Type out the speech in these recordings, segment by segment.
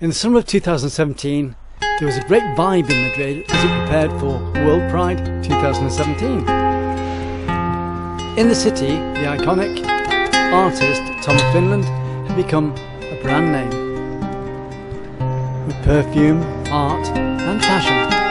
In the summer of 2017, there was a great vibe in Madrid as it prepared for World Pride 2017. In the city, the iconic artist Tom Finland had become a brand name. With perfume, art, and fashion.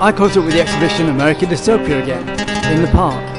I caught up with the exhibition American Dystopia again, in the park.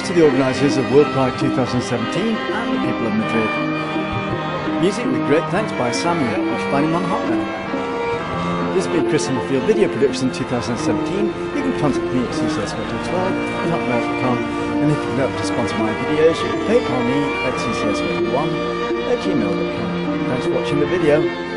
Thanks to the organisers of World Pride 2017 and the people of Madrid. Music with great thanks by Samuel, can find him on Hotmail. This has been Chris Summerfield Video Production 2017. You can contact me at ccs12 at hotmail.com and if you'd like to sponsor my videos, you can PayPal me at ccs1 at gmail.com. Thanks for watching the video.